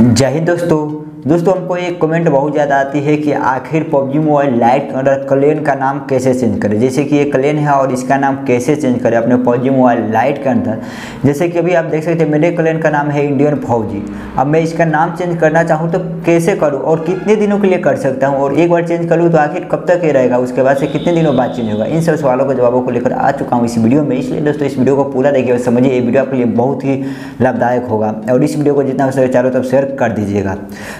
जय हिंद दोस्तों। दोस्तों, हमको एक कमेंट बहुत ज़्यादा आती है कि आखिर पबजी मोबाइल लाइट अंदर क्लेन का नाम कैसे चेंज करें? जैसे कि ये क्लेन है और इसका नाम कैसे चेंज करें अपने पबजी मोबाइल लाइट के अंदर? जैसे कि अभी आप देख सकते हैं, मेरे क्लेन का नाम है इंडियन फौजी अब मैं इसका नाम चेंज करना चाहूँ तो कैसे करूँ और कितने दिनों के लिए कर सकता हूँ? और एक बार चेंज करूँ तो आखिर कब तक ये रहेगा? उसके बाद से कितने दिनों बाद चेंज होगा? इन सब सवालों के जवाबों को लेकर आ चुका हूँ इस वीडियो में। इसलिए दोस्तों, इस वीडियो को पूरा देखिए और समझिए, ये वीडियो आपके लिए बहुत ही लाभदायक होगा। और इस वीडियो को जितना हो सके चारों तरफ़ शेयर कर दीजिएगा।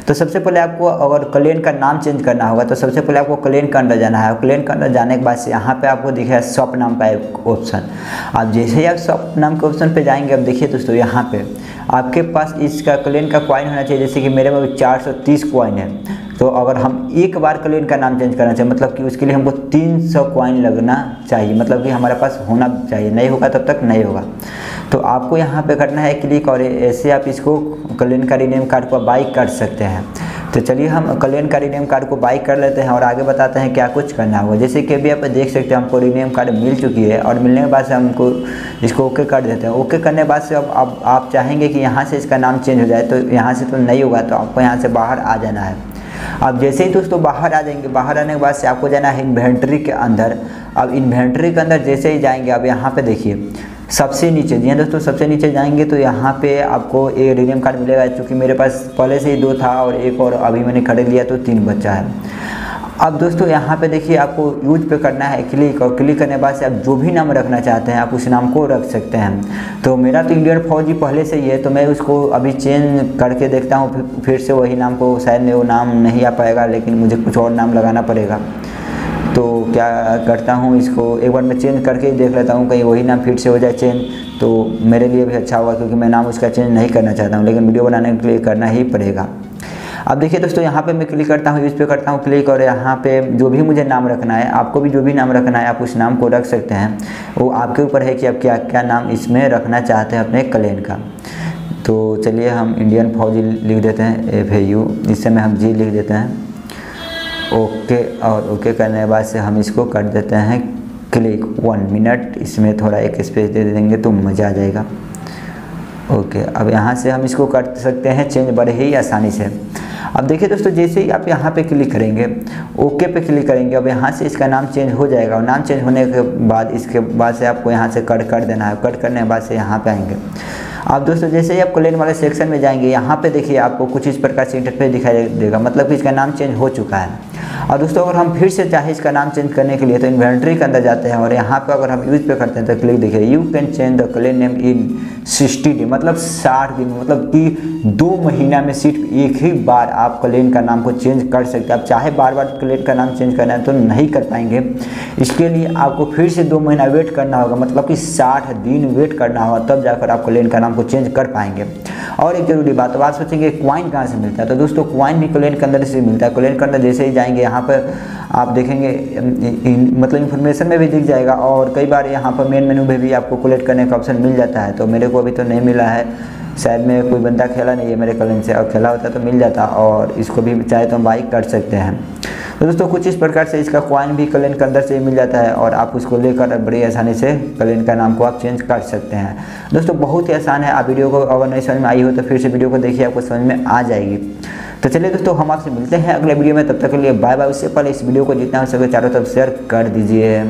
तो सबसे पहले आपको अगर क्लेन का नाम चेंज करना होगा तो सबसे पहले आपको क्लेन के अंडर जाना है। क्लेन के अंदर जाने के बाद से यहाँ पे आपको दिखेगा शॉप नाम का ऑप्शन आप जैसे ही आप शॉप नाम के ऑप्शन पे जाएँगे, अब देखिए दोस्तों यहाँ पे आपके पास इसका क्लेन का कॉइन होना चाहिए। जैसे कि मेरे में चार सौ तीस कॉइन है। तो अगर हम एक बार क्लेन का नाम चेंज करना चाहिए मतलब कि उसके लिए हमको तीन सौ कॉइन लगना चाहिए। मतलब कि हमारे पास होना चाहिए। नहीं होगा तब तक नहीं होगा। तो आपको यहाँ पे करना है क्लिक और ऐसे आप इसको क्लेन का रिनेम कार्ड को बाई कर सकते हैं। तो चलिए हम कल्याण का रिनेम कार्ड को बाई कर लेते हैं और आगे बताते हैं क्या कुछ करना होगा। जैसे कि अभी आप देख सकते हैं हमको रिनेम कार्ड मिल चुकी है और मिलने के बाद से हमको इसको ओके कर देते हैं। ओके करने के बाद से अब अब आप चाहेंगे कि यहाँ से इसका नाम चेंज हो जाए तो यहाँ से तो नहीं होगा तो आपको यहाँ से बाहर आ जाना है। अब जैसे ही दोस्तों बाहर आ जाएँगे, बाहर आने के बाद से आपको जाना है इन्वेंट्री के अंदर। अब इन्वेंट्री के अंदर जैसे ही जाएँगे, अब यहाँ पे देखिए सबसे नीचे, जी हाँ दोस्तों, सबसे नीचे जाएँगे तो यहाँ पे आपको एक रिडीम कार्ड मिलेगा क्योंकि मेरे पास पहले से ही दो था और एक और अभी मैंने खरीद लिया तो तीन बच्चा है। अब दोस्तों, यहाँ पे देखिए आपको यूज़ पे करना है क्लिक और क्लिक करने के बाद से आप जो भी नाम रखना चाहते हैं, आप उस नाम को रख सकते हैं। तो मेरा तो इंडियन फौजी पहले से ही है तो मैं उसको अभी चेंज करके देखता हूँ, फिर से वही नाम को, शायद वो नाम नहीं आ पाएगा, लेकिन मुझे कुछ और नाम लगाना पड़ेगा। तो क्या करता हूँ इसको, एक बार मैं चेंज करके ही देख लेता हूँ, कहीं वही नाम फिर से हो जाए चेंज तो मेरे लिए भी अच्छा होगा क्योंकि मैं नाम उसका चेंज नहीं करना चाहता हूँ, लेकिन वीडियो बनाने के लिए करना ही पड़ेगा। अब देखिए दोस्तों, यहाँ पे मैं क्लिक करता हूँ यूज़ पे करता हूँ क्लिक और यहाँ पे जो भी मुझे नाम रखना है, आपको भी जो भी नाम रखना है, आप उस नाम को रख सकते हैं। वो आपके ऊपर है कि आप क्या क्या नाम इसमें रखना चाहते हैं अपने क्लेन का। तो चलिए हम इंडियन फौजी लिख देते हैं एफ़ यू इस समय हम जी लिख देते हैं। ओके, और ओके करने के बाद से हम इसको कर देते हैं क्लिक वन मिनट। इसमें थोड़ा एक स्पेस दे देंगे तो मज़ा आ जाएगा। ओके, अब यहाँ से हम इसको कर सकते हैं चेंज बड़े ही आसानी से। अब देखिए दोस्तों, जैसे ही आप यहाँ पे क्लिक करेंगे, ओके पे क्लिक करेंगे, अब यहाँ से इसका नाम चेंज हो जाएगा। और नाम चेंज होने के बाद, इसके बाद से आपको यहाँ से कट कर देना है। कट करने के बाद से यहाँ पे आएँगे। आप दोस्तों, जैसे ही आप क्लेन वाले सेक्शन में जाएँगे, यहाँ पे देखिए आपको कुछ इस प्रकार से इंटरफेस दिखाई देगा। मतलब कि इसका नाम चेंज हो चुका है। और दोस्तों, अगर हम फिर से चाहे इसका नाम चेंज करने के लिए तो इन्वेंट्री के अंदर जाते हैं और यहाँ पर अगर हम यूज़ पे करते हैं तो क्लिक देखिए you can change the clan name in sixty day मतलब साठ दिन मतलब कि दो महीना में सिर्फ़ एक ही बार आप क्लेन का नाम को चेंज कर सकते हैं। आप चाहे बार बार क्लेन का नाम चेंज करना है तो नहीं कर पाएँगे। इसके लिए आपको फिर से दो महीना वेट करना होगा मतलब कि साठ दिन वेट करना होगा, तब जाकर आप क्लेन का नाम को चेंज कर पाएँगे। और एक ज़रूरी बात तो आप सोचेंगे क्वाइन कहाँ से मिलता है? तो दोस्तों क्वाइन भी क्लेन के अंदर से मिलता है। क्लेन के अंदर जैसे ही जाएँगे, यहाँ पर आप देखेंगे मतलब इन्फॉर्मेशन में भी दिख जाएगा और कई बार यहाँ पर मेन मेनू में भी आपको कलेक्ट करने का ऑप्शन मिल जाता है। तो मेरे को अभी तो नहीं मिला है। शायद में कोई बंदा खेला नहीं है मेरे कलन से। और खेला होता तो मिल जाता और इसको भी, चाहे तो हम बाई कर सकते हैं। तो दोस्तों, कुछ इस प्रकार से इसका क्वाइन भी कलेन के अंदर से मिल जाता है और आप उसको लेकर बड़ी आसानी से कलेन का नाम को आप चेंज कर सकते हैं। दोस्तों, बहुत ही आसान है। आप वीडियो को अगर नहीं समझ में आई हो तो फिर से वीडियो को देखिए, आपको समझ में आ जाएगी। तो चलिए दोस्तों, हम आपसे मिलते हैं अगले वीडियो में। तब तक के लिए बाय बाय उससे पहले इस वीडियो को जितना हो सके चारों तरफ़ शेयर कर दीजिए।